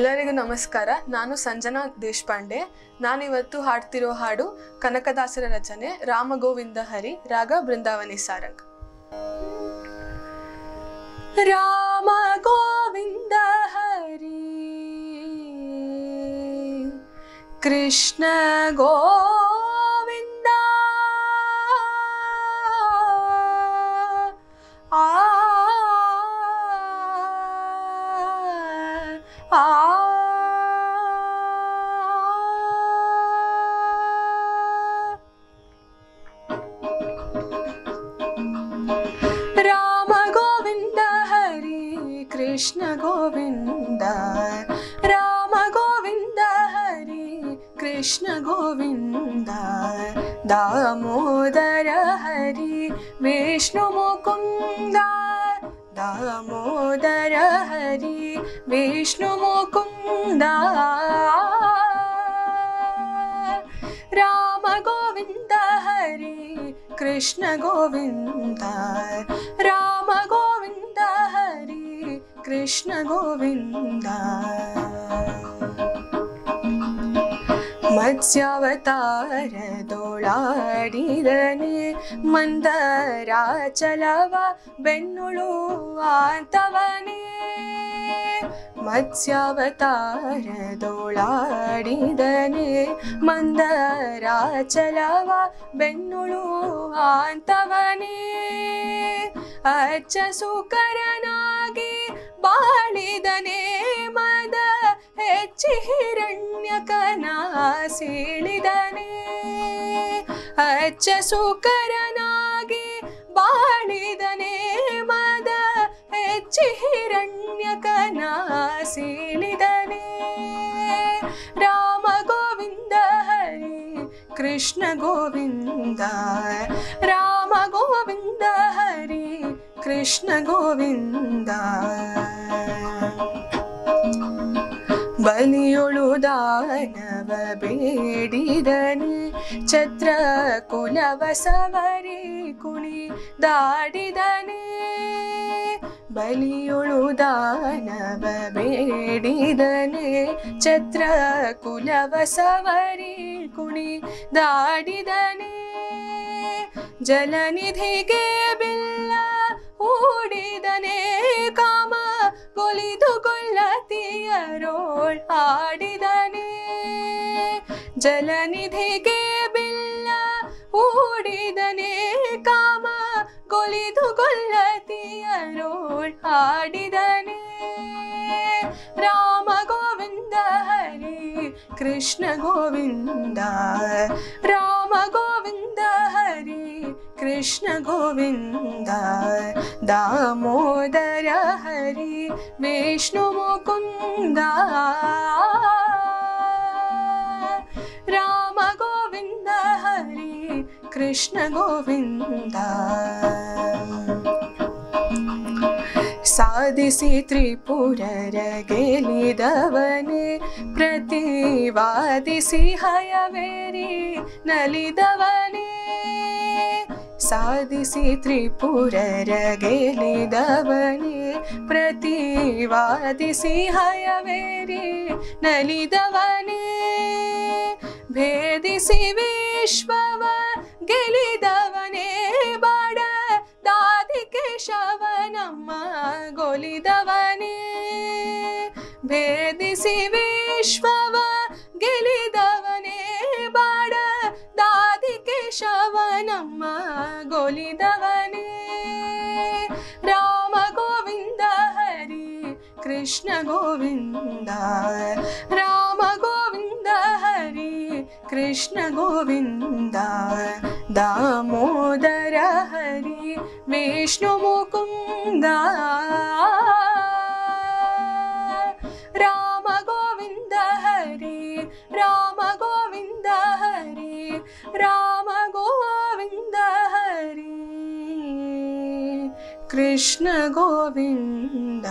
ಎಲ್ಲರಿಗೂ ನಮಸ್ಕಾರ. ನಾನು ಸಂಜನಾ ದೇಶಪಾಂಡೆ. ನಾನಿವತ್ತು ಹಾಡ್ತಿರೋ ಹಾಡು ಕನಕದಾಸರ ರಚನೆ ರಾಮ ಗೋವಿಂದ ಹರಿ, ರಾಗ ಬೃಂದಾವನಿ ಸಾರಂಗ್. ರಾಮ ಗೋವಿಂದ ಹರಿ, ಕೃಷ್ಣ ಗೋವಿಂದ कृष्ण गोविन्द। राम गोविन्द हरि कृष्ण गोविन्द। दामोदर हरि विष्णुमुकुन्द द मोदर हरि विष्णुमुकुन्द रामगोविन्द हरि कृष्ण गोविन्द। राम ಕೃಷ್ಣ ಗೋವಿಂದ. ಮತ್ಸ್ಯಾವತಾರದೊಳಾಡಿದನೆ ಮಂದರಾಚಲವ ಬೆನ್ನುಳುವಾಂತವನೇ ಮತ್ಸ್ಯಾವತಾರದೊಳಾಡಿದನೆ ಮಂದರಾಚಲವ ಬೆನ್ನುಳುವಾಂತವನೇ ಅಚ್ಚ ಸುಕರನಾಗಿ ಬಾಳಿದನೆ ಮದ ಹೆಚ್ಚಿ ಹಿರಣ್ಯಕನ ಸೀಳಿದನೆ. ಅಚ್ಚ ಸುಕರನಾಗಿ ಬಾಳಿದನೆ ಮದ ಹೆಚ್ಚಿ ಹಿರಣ್ಯಕನ ಸೀಳಿದನೆ. ರಾಮ ಗೋವಿಂದ ಹರಿ, ಕೃಷ್ಣ ಗೋವಿಂದ, ರಾಮ ಗೋವಿಂದ ಹರಿ ಕೃಷ್ಣ ಗೋವಿಂದ. ಬಲಿಯೊಳು ದಾನವ ಬೇಡಿದನೆ ಛತ್ರ ಕುಲವ ಸವರಿ ಕುಣಿ ದಾಡಿದನೆ. ಬಲಿಯೊಳು ದಾನವ ಬೇಡಿದನೆ ಛತ್ರ ಕುಲವ ಸವರಿ ಕುಣಿ ದಾಡಿದನೆ. ಜಲನಿಧಿಗೆ ಬಿಲ್ಲ ಹೂಡಿದನೆ ಕಾಮ ಕೊಲಿದು ಕೊಲ್ಲತಿಯರೋಳ್ ಆಡಿದನೆ ಜಲನಿಧಿಗೆ ಬಿಲ್ಲ ಹೂಡಿದನೆ ಕಾಮ ಕೊಲಿದು ಕೊಲ್ಲತಿಯರೋಳ್ ಆಡಿದನೆ ರಾಮ ಗೋವಿಂದ ಹರಿ ಕೃಷ್ಣ ಗೋವಿಂದ ರಾಮ ಗೋವಿಂದ ಹರಿ ಕೃಷ್ಣ ಗೋವಿಂದ दामोदर हरि विष्णुमुकुन्द रामगोविन्द हरि कृष्ण गोविन्द। सा त्रिपुर गेलि प्रतिवादिसि हयवेरि नलिदवने ಸಾಧಿಸಿ ತ್ರಿಪುರರ ಗೆಲಿದವನೇ ಪ್ರತಿವಾದಿಸಿ ಹಯವೇರಿ ನಲಿದವನೇ ಭೇದಿಸಿ ವಿಶ್ವವ ಗೆಲಿದವನೇ ಬಾಡ ದಾದಿ ಕೇಶವನಮ್ಮ ಗೊಲಿದವನೇ ಭೇದಿಸಿ ವಿಶ್ವವ ದಾದಿ ಕೇಶವನಮ್ಮ ಗೊಲಿದವನೇ ರಾಮ ಗೋವಿಂದ ಹರಿ ಕೃಷ್ಣ ಗೋವಿಂದ ರಾಮ ಗೋವಿಂದ ಹರಿ ಕೃಷ್ಣ ಗೋವಿಂದ ದಾಮೋದರ ಹರಿ ವಿಷ್ಣು कृष्ण गोविन्द